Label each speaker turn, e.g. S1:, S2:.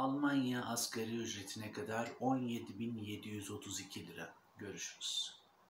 S1: Almanya asgari ücretine kadar 17.732 lira. Görüşürüz.